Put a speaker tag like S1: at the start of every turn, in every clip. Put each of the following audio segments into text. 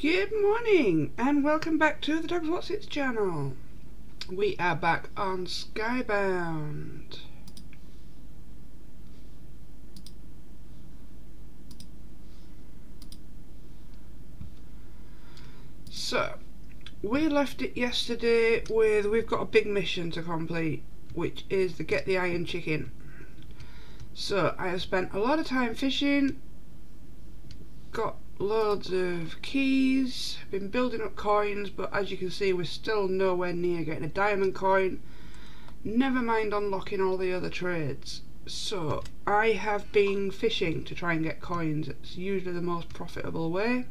S1: Good morning and welcome back to the Dogs Wassits channel. We are back on Skybound. So, we left it yesterday with we've got a big mission to complete, which is to get the iron chicken. So, I have spent a lot of time fishing, got loads of keys, been building up coins, but as you can see we're still nowhere near getting a diamond coin, never mind unlocking all the other trades. So I have been fishing to try and get coins, it's usually the most profitable way.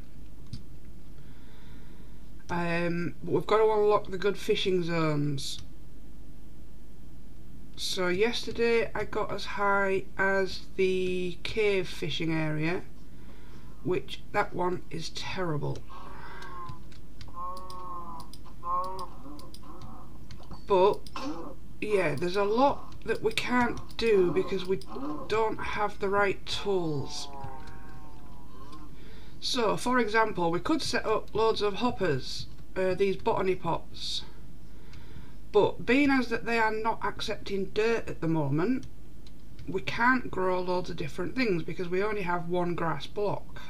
S1: Um, but we've got to unlock the good fishing zones. So yesterday I got as high as the cave fishing area which that one is terrible. But yeah, there's a lot that we can't do because we don't have the right tools. So, for example, we could set up loads of hoppers, uh, these botany pots, but being as that they are not accepting dirt at the moment, we can't grow loads of different things because we only have one grass block.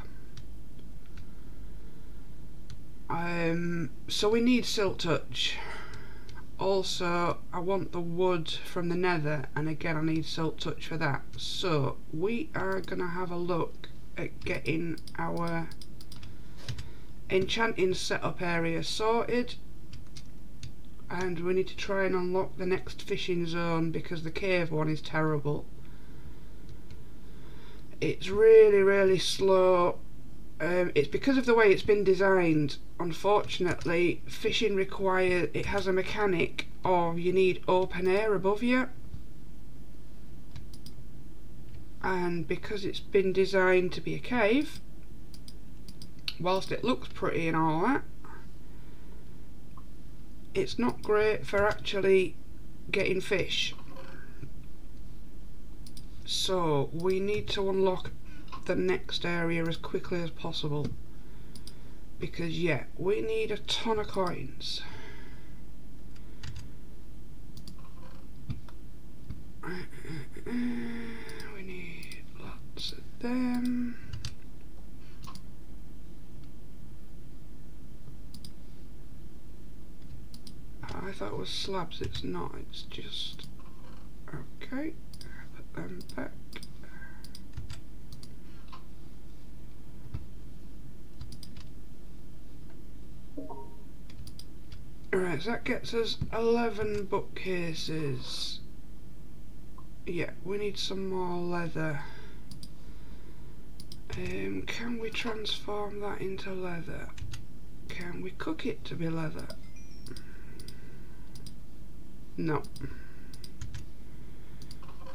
S1: Um, so we need Silk Touch. Also, I want the wood from the nether, and again I need Silk Touch for that. So, we are going to have a look at getting our enchanting setup area sorted. And we need to try and unlock the next fishing zone because the cave one is terrible. It's really, really slow um, it's because of the way it's been designed. Unfortunately, fishing requires it has a mechanic or you need open air above you, and because it's been designed to be a cave, whilst it looks pretty and all that, it's not great for actually getting fish. So we need to unlock the next area as quickly as possible. Because yeah we need a ton of coins. We need lots of them. I thought it was slabs. It's not. It's just okay them back Right, so that gets us 11 bookcases. Yeah, we need some more leather. Um, can we transform that into leather? Can we cook it to be leather? No.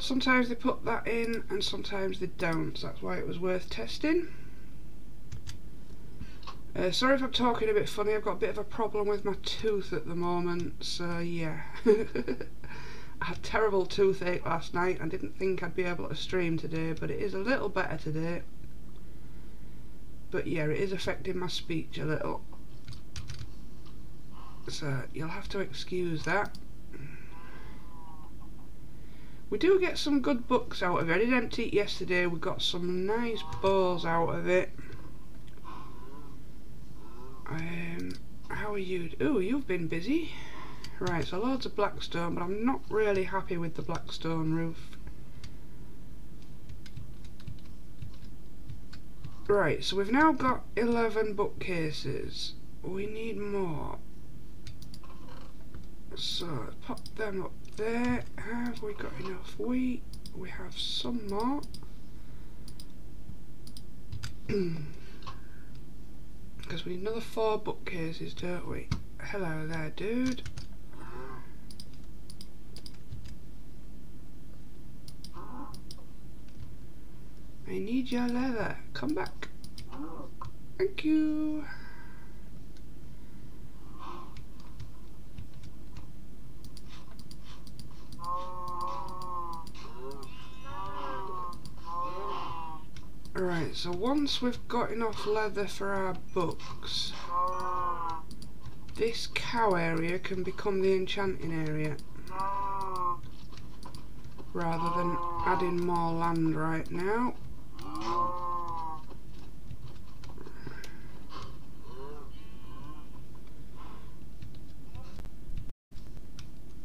S1: Sometimes they put that in and sometimes they don't, so that's why it was worth testing. Uh, sorry if I'm talking a bit funny, I've got a bit of a problem with my tooth at the moment, so yeah. I had terrible toothache last night I didn't think I'd be able to stream today, but it is a little better today. But yeah, it is affecting my speech a little. So you'll have to excuse that. We do get some good books out of it. I did empty it yesterday, we got some nice balls out of it. Um, how are you? Oh, you've been busy. Right, so loads of blackstone, but I'm not really happy with the blackstone roof. Right, so we've now got 11 bookcases. We need more. So, pop them up there. Have we got enough wheat? We have some more. Because we need another four bookcases, don't we? Hello there, dude. I need your leather. Come back. Thank you. Right, so once we've got enough leather for our books, this cow area can become the enchanting area. Rather than adding more land right now.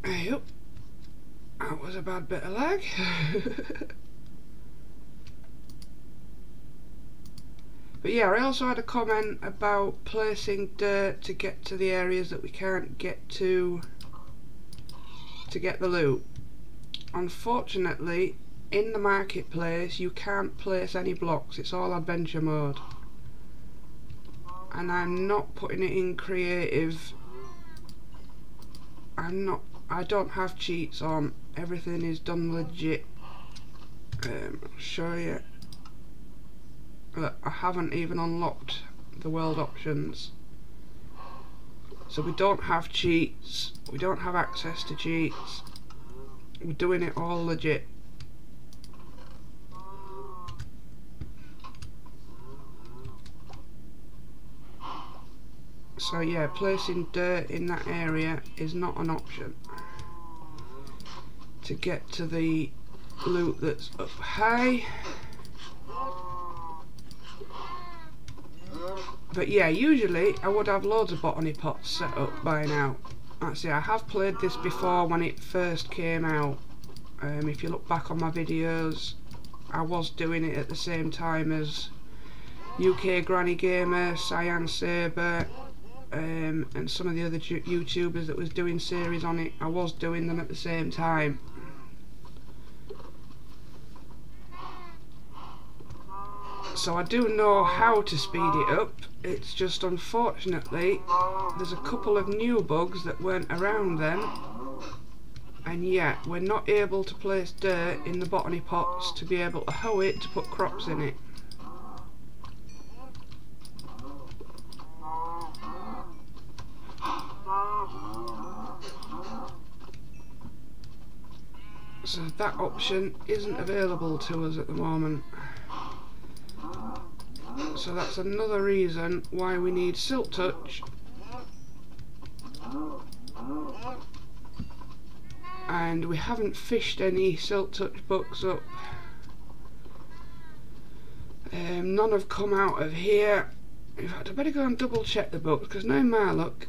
S1: Yep. That was a bad bit of lag. But yeah, I also had a comment about placing dirt to get to the areas that we can't get to to get the loot. Unfortunately, in the marketplace you can't place any blocks, it's all adventure mode. And I'm not putting it in creative. I'm not I don't have cheats on, everything is done legit. Um, I'll show you I haven't even unlocked the world options. So we don't have cheats, we don't have access to cheats, we're doing it all legit. So yeah, placing dirt in that area is not an option. To get to the loot that's up high, But yeah, usually I would have loads of botany pots set up by now. Actually, I have played this before when it first came out. Um, if you look back on my videos, I was doing it at the same time as UK Granny Gamer, Cyan Saber, um, and some of the other YouTubers that was doing series on it. I was doing them at the same time. So I do know how to speed it up. It's just unfortunately there's a couple of new bugs that weren't around then. And yet we're not able to place dirt in the botany pots to be able to hoe it to put crops in it. So that option isn't available to us at the moment so that's another reason why we need Silk Touch. And we haven't fished any Silk Touch books up. Um, none have come out of here. In fact, I better go and double check the books because now my luck,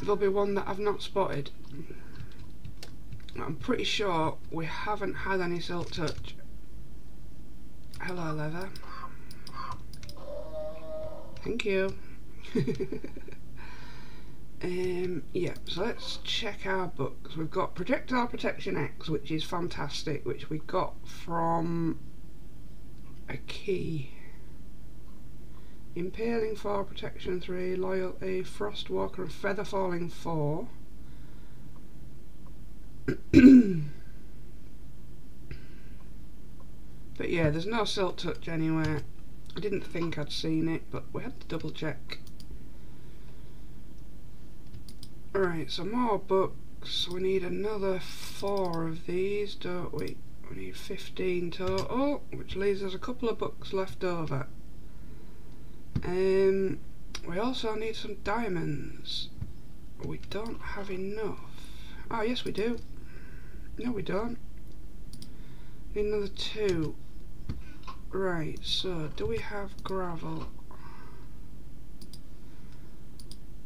S1: there'll be one that I've not spotted. I'm pretty sure we haven't had any Silk Touch. Hello, Leather. Thank you. um, yeah, so let's check our books. We've got Projectile Protection X, which is fantastic, which we got from a key. Impaling 4, Protection 3, Loyalty, Frostwalker and Feather Falling 4. but yeah, there's no Silk Touch anywhere. I didn't think I'd seen it, but we had to double check. Alright, so more books. We need another four of these, don't we? We need 15 total, which leaves us a couple of books left over. Um, we also need some diamonds. We don't have enough. Oh, yes we do. No, we don't. Need another two. Right, so do we have gravel?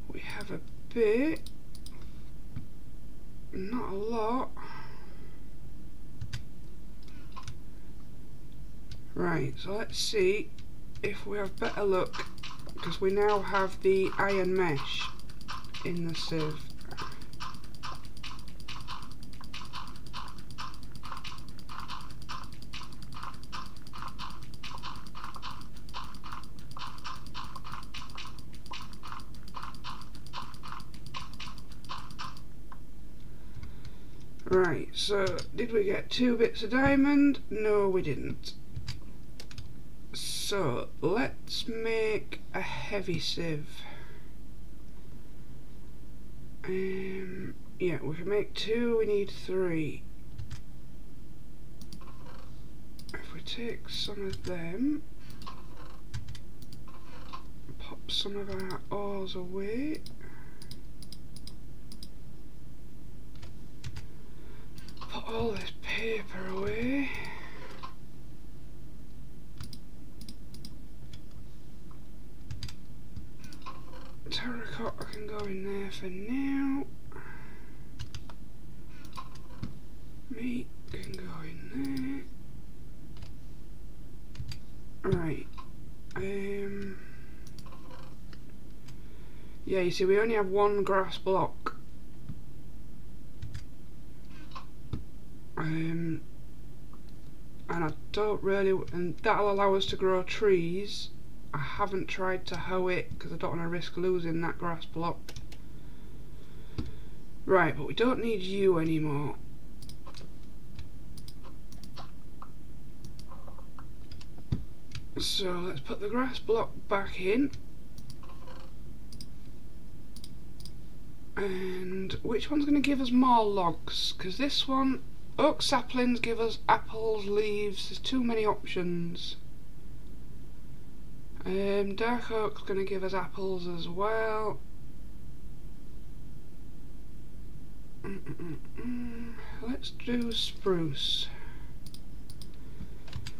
S1: We have a bit, not a lot. Right, so let's see if we have better luck because we now have the iron mesh in the sieve. We get two bits of diamond? No, we didn't. So, let's make a heavy sieve. Um, yeah, we can make two, we need three. If we take some of them, pop some of our ores away. All this paper away. Terracotta can go in there for now. Meat can go in there. Right. Um. Yeah, you see, we only have one grass block. Um, and I don't really, and that'll allow us to grow trees. I haven't tried to hoe it because I don't want to risk losing that grass block. Right, but we don't need you anymore. So let's put the grass block back in. And which one's going to give us more logs? Because this one, oak saplings give us apples, leaves, there's too many options. Um, dark oak's going to give us apples as well. Let's do spruce.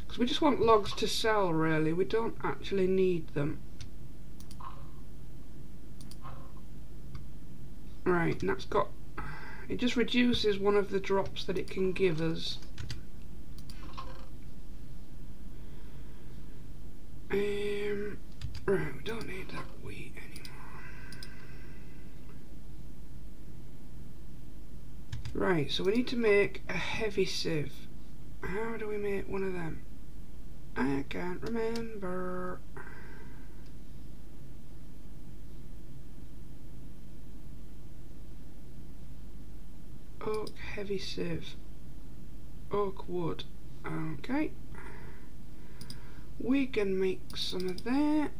S1: Because we just want logs to sell really, we don't actually need them. Right, and that's got... It just reduces one of the drops that it can give us. Um, right, we don't need that wheat anymore. Right, so we need to make a heavy sieve. How do we make one of them? I can't remember. Oak heavy sieve. Oak wood. Okay. We can make some of that.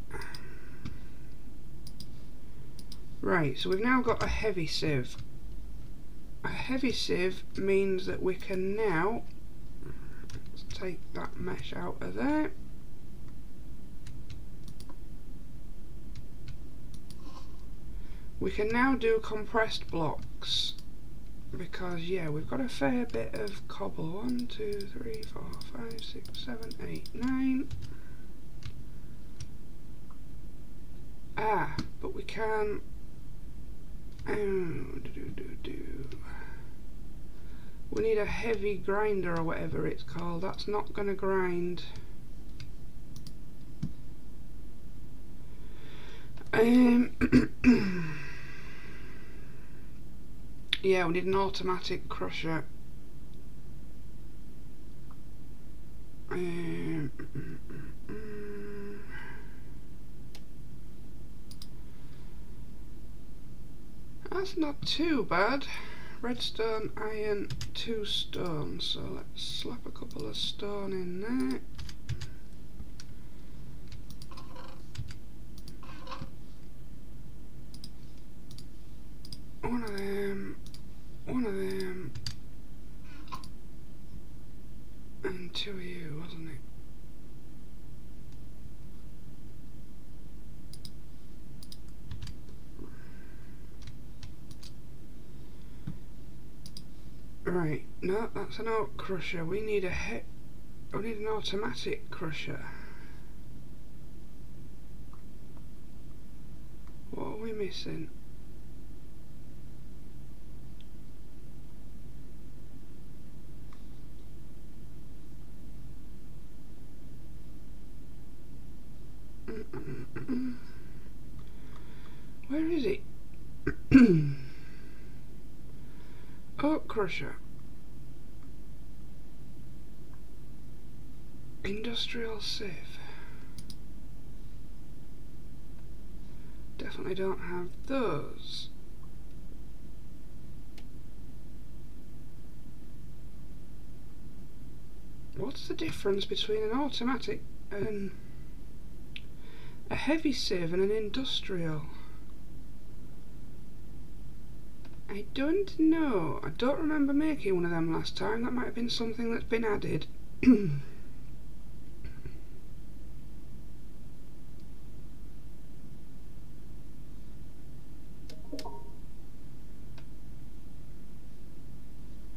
S1: Right, so we've now got a heavy sieve. A heavy sieve means that we can now take that mesh out of there. We can now do compressed blocks because yeah we've got a fair bit of cobble one two three four five six seven eight nine ah but we can oh, do, do, do. We need a heavy grinder or whatever it's called. That's not going to grind. Um, yeah, we need an automatic crusher. Um, mm, mm, mm. that's not too bad redstone, iron, two stone. So let's slap a couple of stone in there. One of them, one of them, and two of you, wasn't it? Right, no, that's an oak crusher. We need a hit. We need an automatic crusher. What are we missing? Where is it? Oak oh, crusher. Industrial sieve. Definitely don't have those. What's the difference between an automatic and a heavy sieve and an industrial. I don't know. I don't remember making one of them last time. That might have been something that's been added.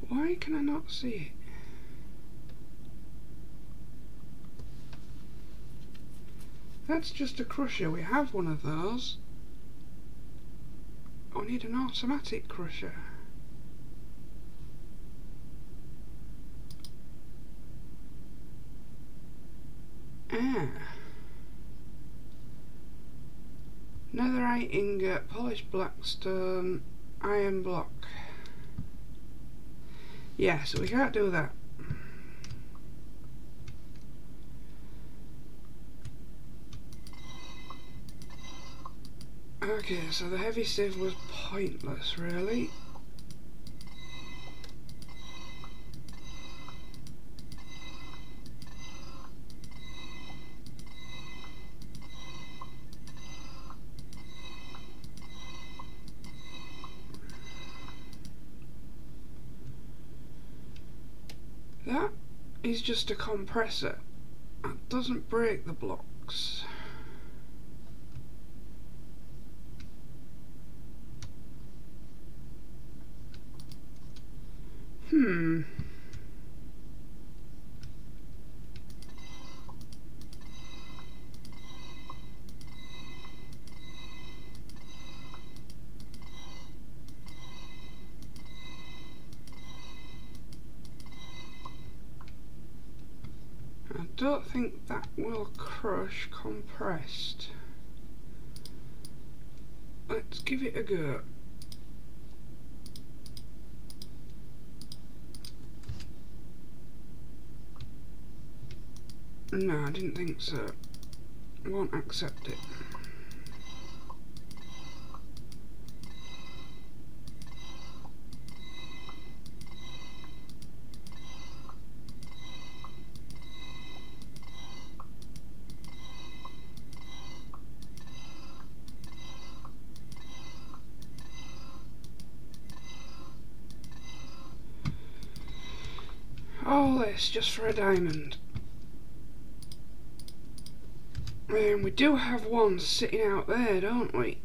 S1: Why can I not see it? That's just a crusher. We have one of those. I need an automatic crusher. Ah. Netherite ingot, polished blackstone, iron block. Yeah, so we can't do that. Okay, so the heavy sieve was pointless, really. That is just a compressor. It doesn't break the blocks. Hmm. I don't think that will crush compressed. Let's give it a go. No, I didn't think so. Won't accept it. All this just for a diamond. We do have one sitting out there, don't we?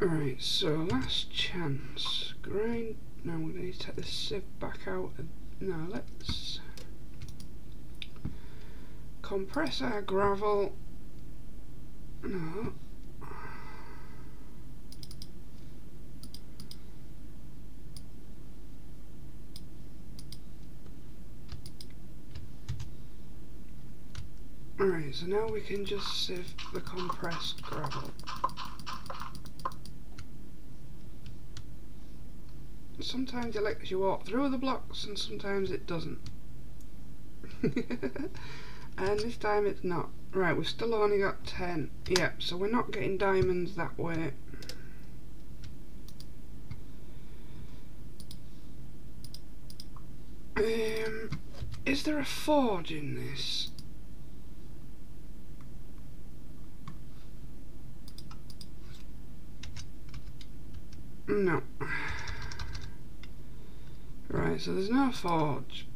S1: Right, so last chance. Grind. Now we're going to take the sieve back out. Now let's compress our gravel. No. Alright, so now we can just sieve the compressed gravel. Sometimes it lets you walk through the blocks and sometimes it doesn't. and this time it's not. Right, we've still only got 10. Yeah, so we're not getting diamonds that way. Um, is there a forge in this? No. Right, so there's no forge.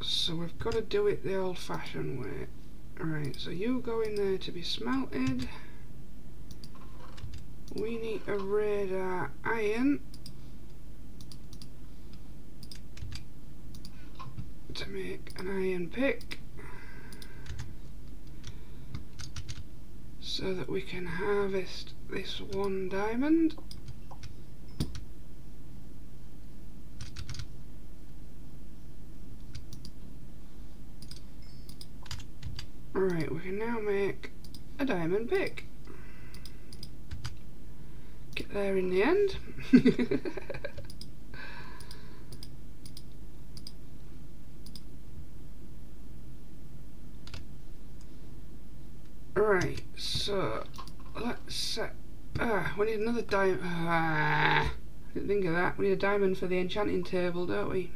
S1: So we've got to do it the old fashioned way. Right, so you go in there to be smelted. We need a radar uh, iron. To make an iron pick. So that we can harvest this one diamond. Alright, we can now make a diamond pick. Get there in the end. Right, so set. Ah, we need another diamond. Ah, didn't think of that. We need a diamond for the enchanting table, don't we?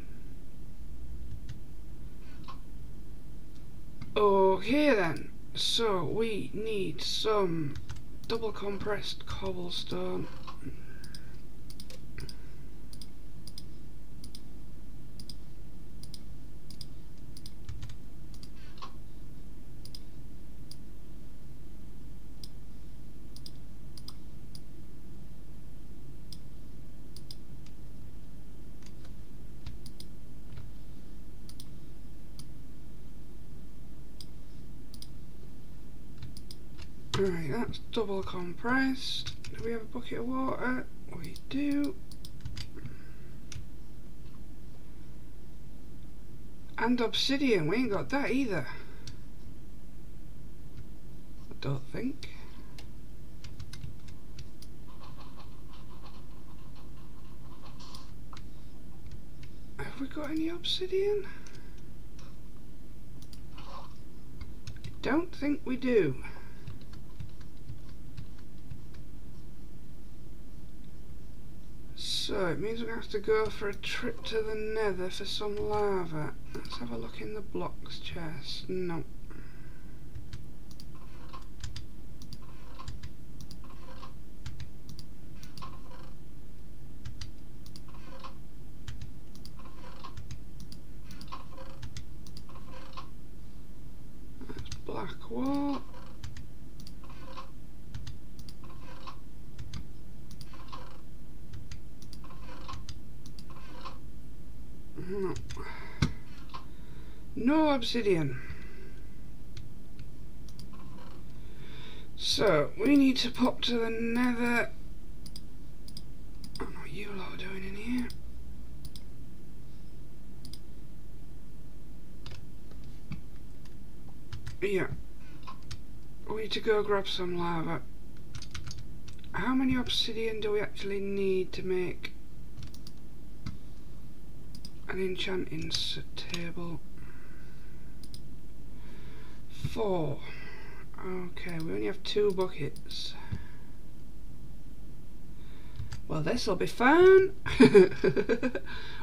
S1: Okay then. So we need some double compressed cobblestone. Right, that's double compressed. Do we have a bucket of water? We do. And obsidian, we ain't got that either. I don't think. Have we got any obsidian? I don't think we do. So it means we're going to have to go for a trip to the nether for some lava. Let's have a look in the blocks chest. No. That's black wall. No. No obsidian. So, we need to pop to the nether. Oh, I don't know what you lot are doing in here. Yeah. We need to go grab some lava. How many obsidian do we actually need to make an enchanting table. Four. Okay, we only have two buckets. Well, this'll be fun.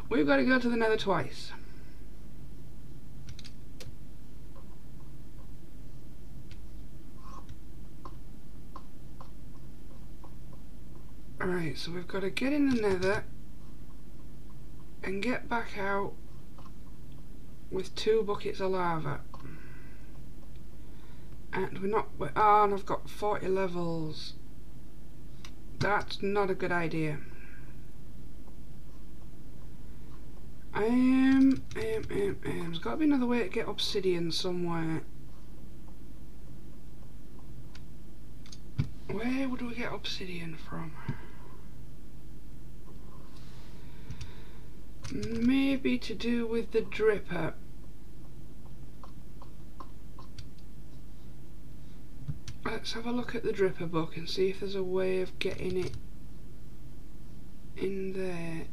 S1: We've got to go to the nether twice. Alright, so we've got to get in the nether and get back out with two buckets of lava. And we're not, oh, and I've got 40 levels. That's not a good idea. Um, um, um, um, there's got to be another way to get obsidian somewhere. Where would we get obsidian from? Maybe to do with the dripper. Let's have a look at the dripper book and see if there's a way of getting it in there.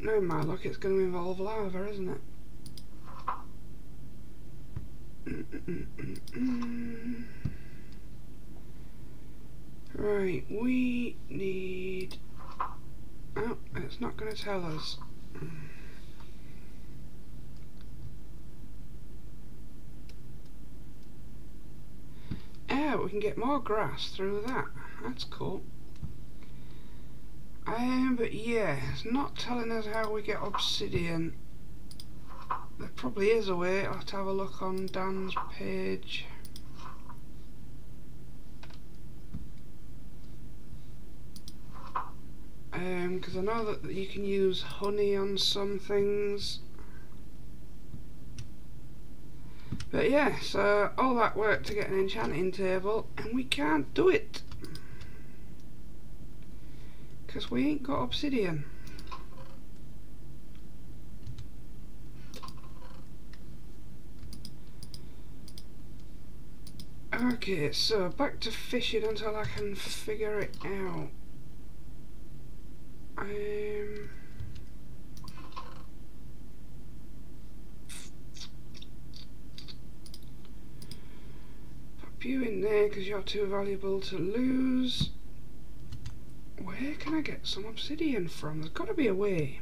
S1: No, my luck, it's going to involve lava, isn't it? Right, we need... Oh, it's not going to tell us. Yeah, we can get more grass through that. That's cool. Um, but yeah, it's not telling us how we get obsidian. There probably is a way. I'll have to have a look on Dan's page. Um, because I know that you can use honey on some things. But yeah, so all that work to get an enchanting table, and we can't do it. Because we ain't got obsidian. Okay, so back to fishing until I can figure it out. Um... Pop you in there because you're too valuable to lose. Where can I get some obsidian from? There's got to be a way.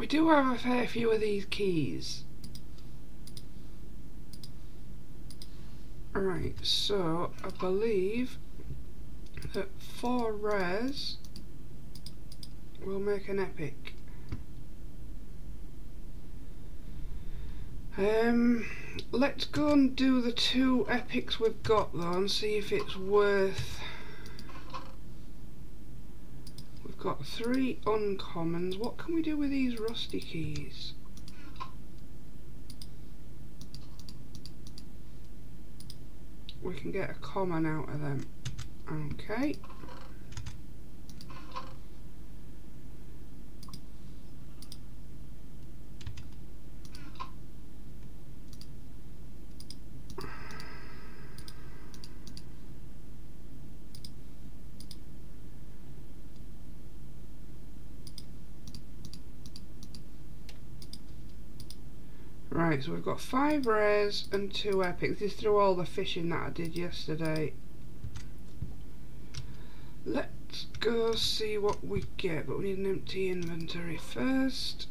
S1: We do have a fair few of these keys. Right, so I believe that four rares will make an epic. Um, let's go and do the two epics we've got though and see if it's worth... We've got three uncommons. What can we do with these rusty keys? we can get a common out of them. Okay. So we've got five rares and two epics. This is through all the fishing that I did yesterday. Let's go see what we get, but we need an empty inventory first.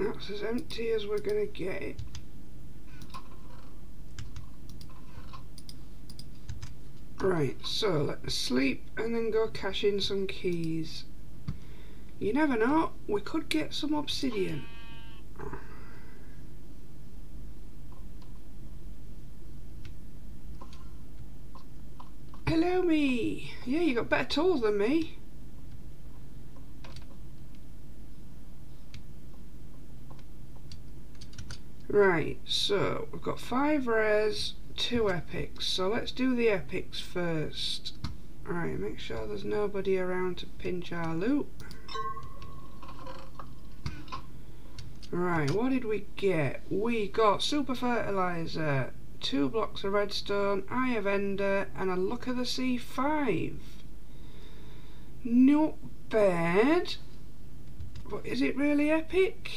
S1: That's as empty as we're going to get it. Right, so let's sleep and then go cash in some keys. You never know, we could get some obsidian. Hello me! Yeah, you got better tools than me. Right, so we've got five rares, two epics. So let's do the epics first. Right, make sure there's nobody around to pinch our loot. Right, what did we get? We got super fertilizer, two blocks of redstone, eye of ender, and a Luck of the Sea five. Not bad, but is it really epic?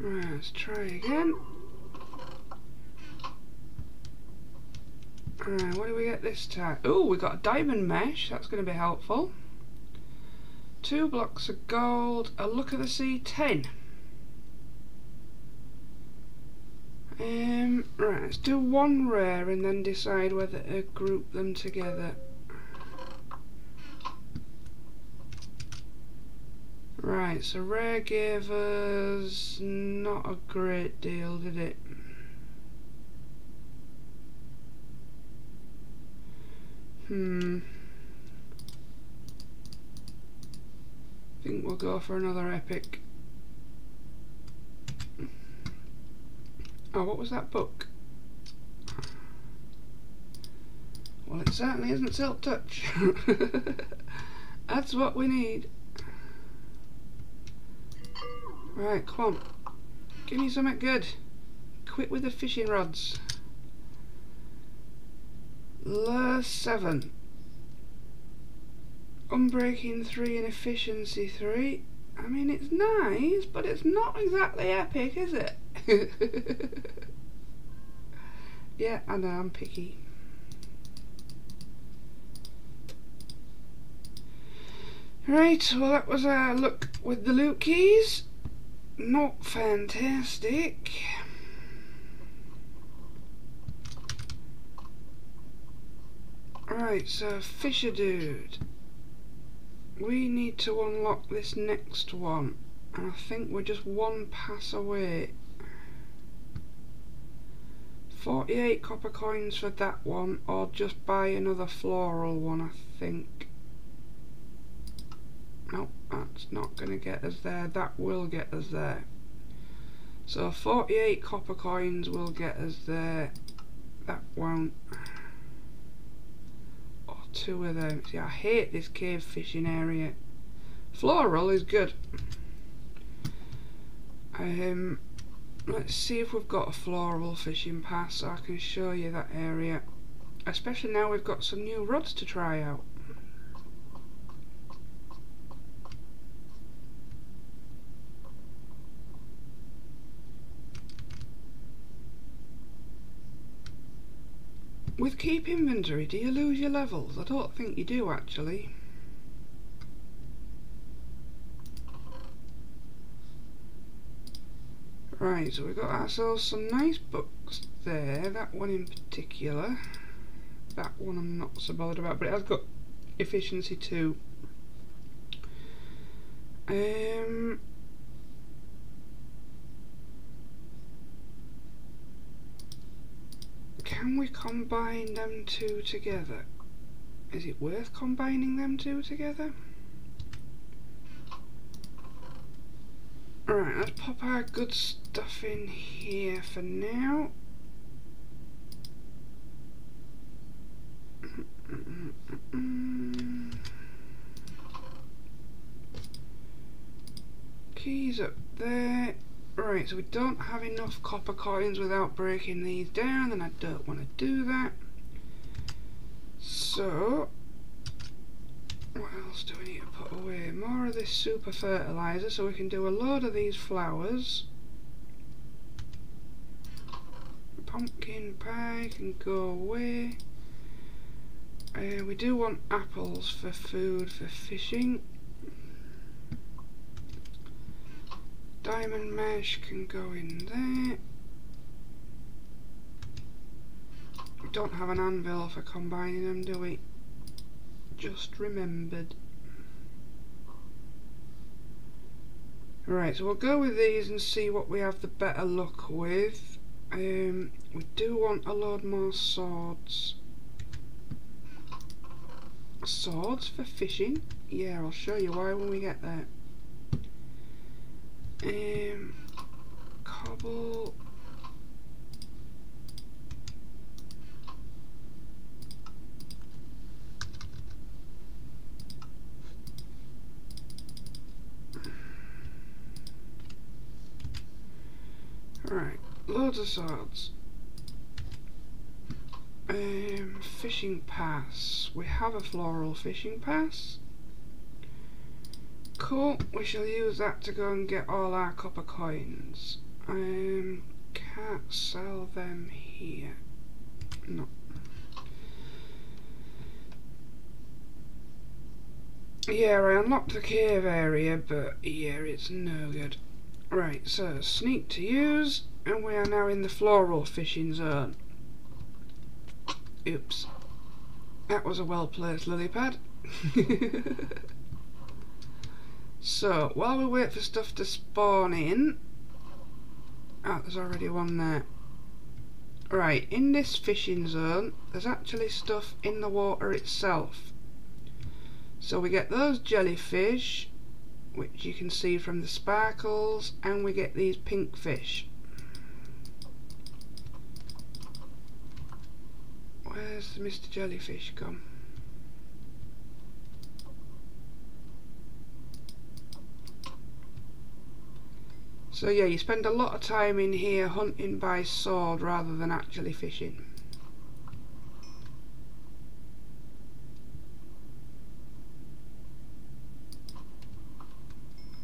S1: Right, let's try again. Alright, what do we get this time? Oh, we got a diamond mesh. That's going to be helpful. Two blocks of gold. A Luck of the Sea. Ten. Um, right, let's do one rare and then decide whether to group them together. Right, so rare gave us not a great deal, did it? Hmm. I think we'll go for another epic. Oh, what was that book? Well, it certainly isn't Silk Touch. That's what we need. Right, come on. Give me something good. Quit with the fishing rods. Lure 7. Unbreaking 3 and efficiency 3. I mean, it's nice, but it's not exactly epic, is it? yeah, I know, I'm picky. Right, well that was a look with the loot keys not fantastic. Right, so Fisher Dude. We need to unlock this next one. And I think we're just one pass away. 48 copper coins for that one, or just buy another floral one, I think. Nope, that's not going to get us there. That will get us there. So 48 copper coins will get us there. that won't. Or two of them. See, I hate this cave fishing area. Floral is good. Um, let's see if we've got a floral fishing pass so I can show you that area. Especially now we've got some new rods to try out. With keep inventory, do you lose your levels? I don't think you do actually. Right, so we've got ourselves some nice books there, that one in particular. That one I'm not so bothered about, but it has got efficiency too. Um, Can we combine them two together? Is it worth combining them two together? Alright, let's pop our good stuff in here for now. Keys up there. Right, so we don't have enough copper coins without breaking these down, and I don't want to do that. So, what else do we need to put away? More of this super fertilizer, so we can do a load of these flowers. Pumpkin pie can go away. Uh, we do want apples for food for fishing. Diamond mesh can go in there. We don't have an anvil for combining them, do we? Just remembered. Right, so we'll go with these and see what we have the better luck with. Um, we do want a load more swords. Swords for fishing? Yeah, I'll show you why when we get there. Um, cobble. Alright, loads of swords. Um, fishing pass. We have a floral fishing pass. Cool, we shall use that to go and get all our copper coins. Um, can't sell them here. No. Yeah, I unlocked the cave area, but yeah, it's no good. Right, so sneak to use, and we are now in the floral fishing zone. Oops. That was a well-placed lily pad. So, while we wait for stuff to spawn in... Ah, there's already one there. Right, in this fishing zone, there's actually stuff in the water itself. So we get those jellyfish, which you can see from the sparkles, and we get these pink fish. Where's Mr. Jellyfish gone? So yeah, you spend a lot of time in here hunting by sword rather than actually fishing.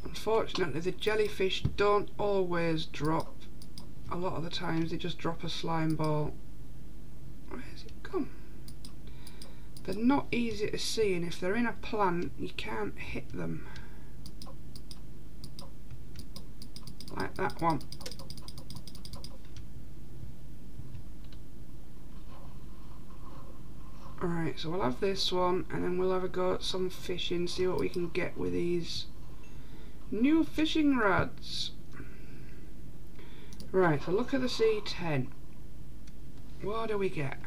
S1: Unfortunately the jellyfish don't always drop. A lot of the times they just drop a slime ball. Where's it gone? They're not easy to see and if they're in a plant you can't hit them. Like that one. Alright, so we'll have this one and then we'll have a go at some fishing, see what we can get with these new fishing rods. Right, so Luck of the Sea 10. What do we get?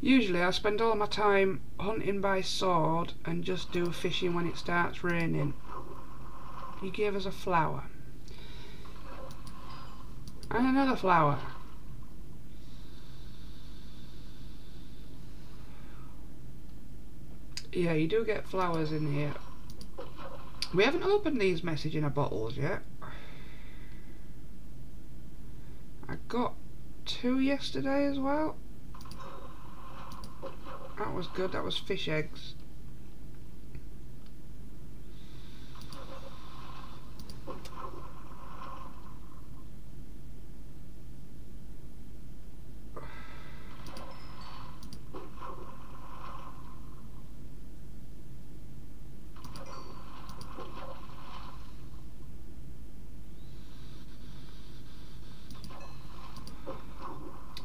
S1: Usually I spend all my time hunting by sword and just do fishing when it starts raining. he gave us a flower. And another flower. Yeah, you do get flowers in here. We haven't opened these message in a bottles yet. I got two yesterday as well. That was good, that was fish eggs.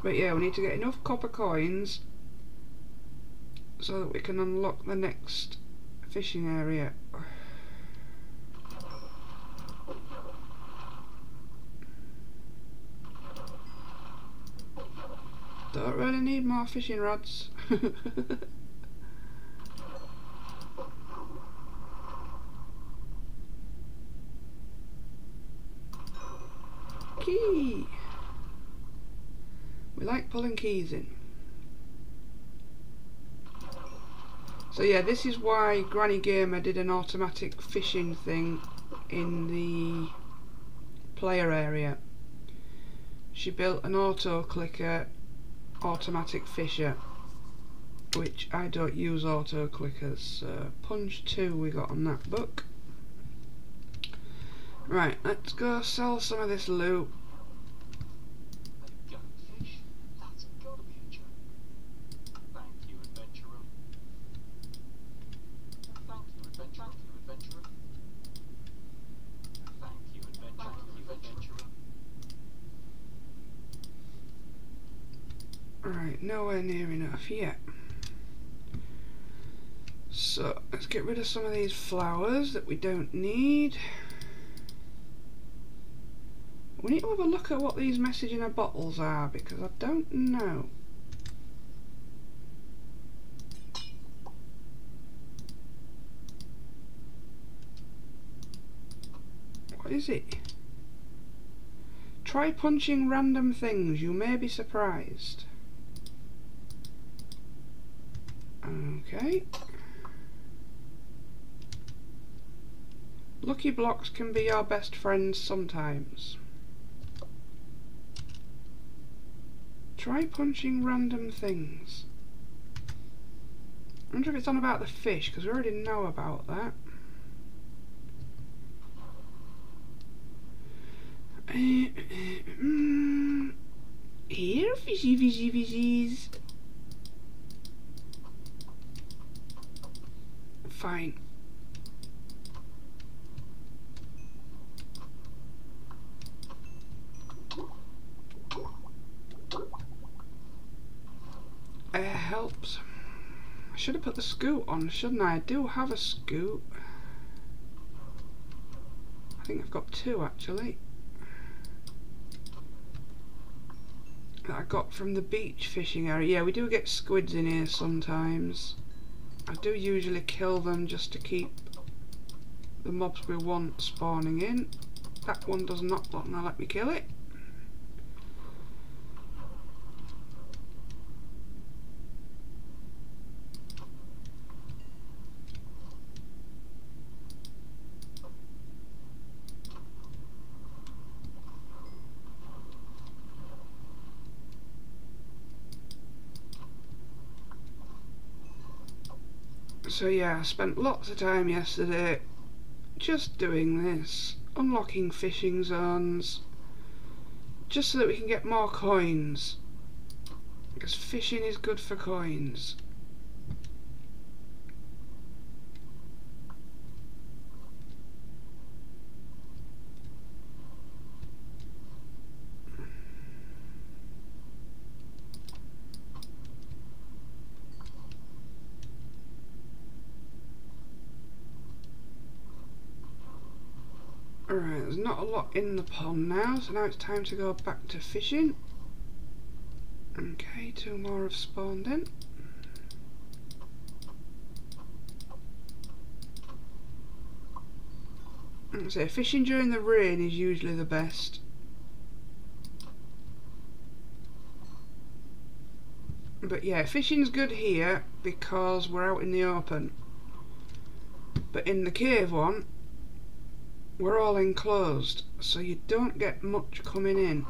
S1: But yeah, we need to get enough copper coins so that we can unlock the next fishing area. Don't really need more fishing rods. Key! We like pulling keys in. So yeah, this is why Granny Gamer did an automatic fishing thing in the player area. She built an auto clicker automatic fisher which I don't use auto clickers. Uh, punch 2 we got on that book. Right, let's go sell some of this loot nowhere near enough yet. So, let's get rid of some of these flowers that we don't need. We need to have a look at what these message in a bottles are because I don't know. What is it? Try punching random things, you may be surprised. Okay. Lucky blocks can be our best friends sometimes. Try punching random things. I wonder if it's on about the fish, because we already know about that. Uh, uh, mm, here, fishy, fishy, fishies. Fine. It helps. I should have put the scoot on, shouldn't I? I do have a scoot. I think I've got two actually. That I got from the beach fishing area. Yeah, we do get squids in here sometimes. I do usually kill them just to keep the mobs we want spawning in. That one does not want to let me kill it. So yeah, I spent lots of time yesterday just doing this, unlocking fishing zones, just so that we can get more coins, because fishing is good for coins. Alright, there's not a lot in the pond now, so now it's time to go back to fishing. Okay, two more have spawned in. So fishing during the rain is usually the best. But yeah, fishing's good here because we're out in the open. But in the cave one, we're all enclosed, so you don't get much coming in.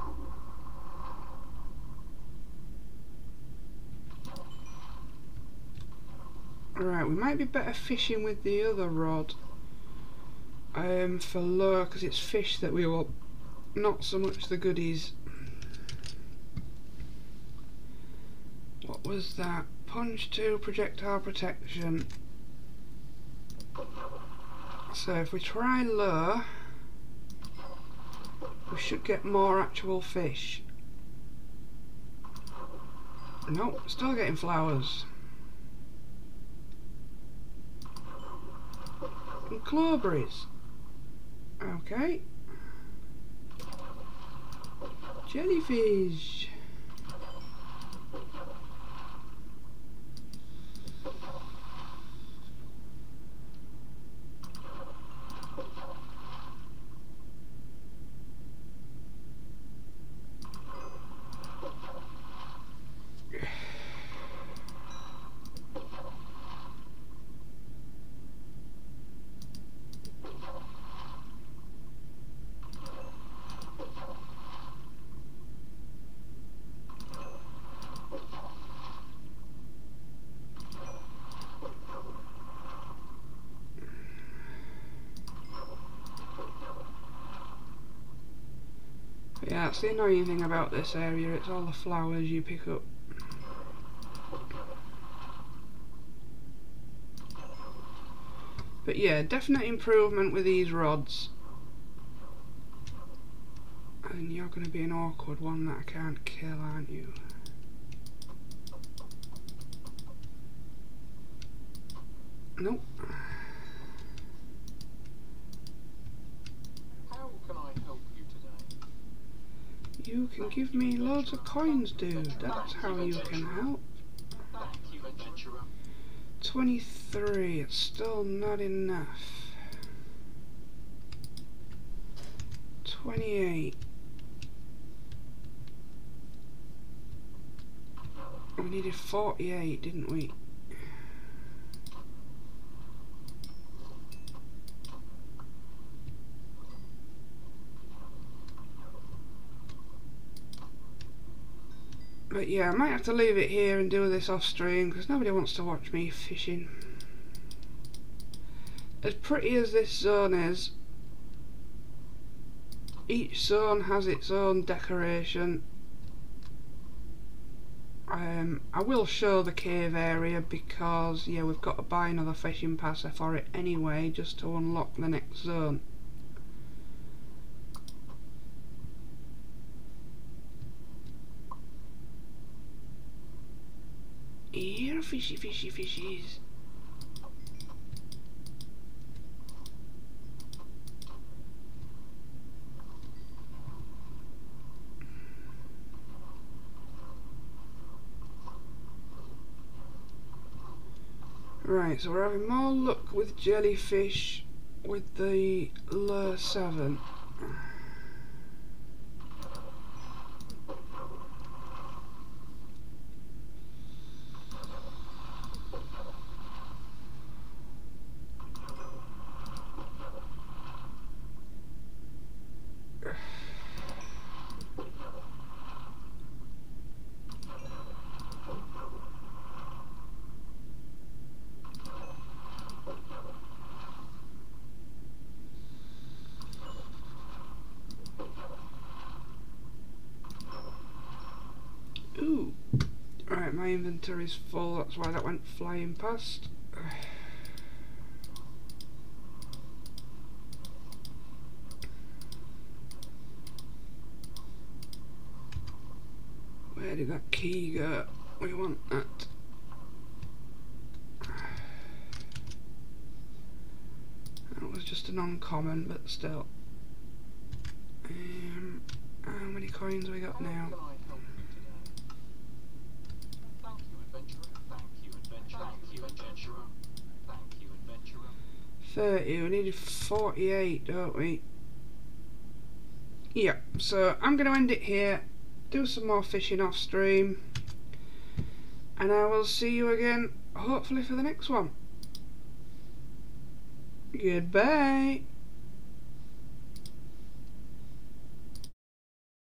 S1: Right, we might be better fishing with the other rod um, for lure because it's fish that we want, not so much the goodies. What was that? Punch 2 projectile protection. So if we try lure, we should get more actual fish. Nope, still getting flowers. And clawberries. Okay. Jellyfish. Yeah, that's the annoying thing about this area, it's all the flowers you pick up. But yeah, definite improvement with these rods. And you're going to be an awkward one that I can't kill, aren't you? Nope. You can give me loads of coins, dude. That's how you can help. 23, it's still not enough. 28. We needed 48, didn't we? But yeah, I might have to leave it here and do this off stream because nobody wants to watch me fishing. As pretty as this zone is, each zone has its own decoration. Um, I will show the cave area because yeah we've got to buy another fishing passer for it anyway just to unlock the next zone. Here, fishy, fishy, fishies. Right, so we're having more luck with jellyfish with the lure 7. Inventory's full, that's why that went flying past. Where did that key go? We want that. That was just an uncommon, but still. Um, how many coins we got now? 30, we needed 48, don't we? Yeah, so I'm going to end it here, do some more fishing off stream, and I will see you again, hopefully for the next one. Goodbye.